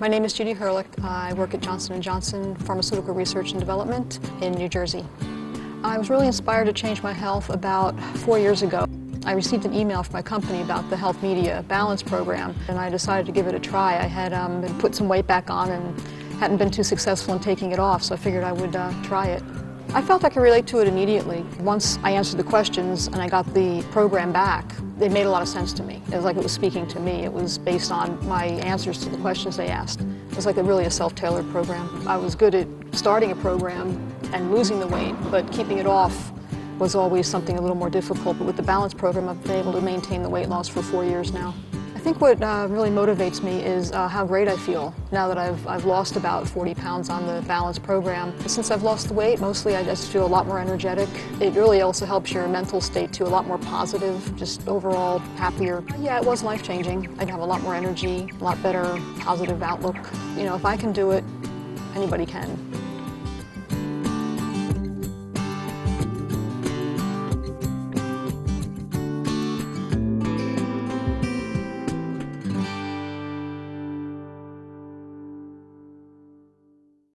My name is Judy Herlich. I work at Johnson & Johnson Pharmaceutical Research and Development in New Jersey. I was really inspired to change my health about four years ago. I received an email from my company about the Health Media Balance Program, and I decided to give it a try. I had um, put some weight back on and hadn't been too successful in taking it off, so I figured I would uh, try it. I felt I could relate to it immediately. Once I answered the questions and I got the program back, it made a lot of sense to me. It was like it was speaking to me. It was based on my answers to the questions they asked. It was like a really a self-tailored program. I was good at starting a program and losing the weight, but keeping it off was always something a little more difficult. But with the balance program, I've been able to maintain the weight loss for four years now. I think what uh, really motivates me is uh, how great I feel now that I've, I've lost about 40 pounds on the balance program. Since I've lost the weight, mostly I just feel a lot more energetic. It really also helps your mental state too, a lot more positive, just overall happier. Yeah, it was life-changing. I'd have a lot more energy, a lot better positive outlook. You know, if I can do it, anybody can.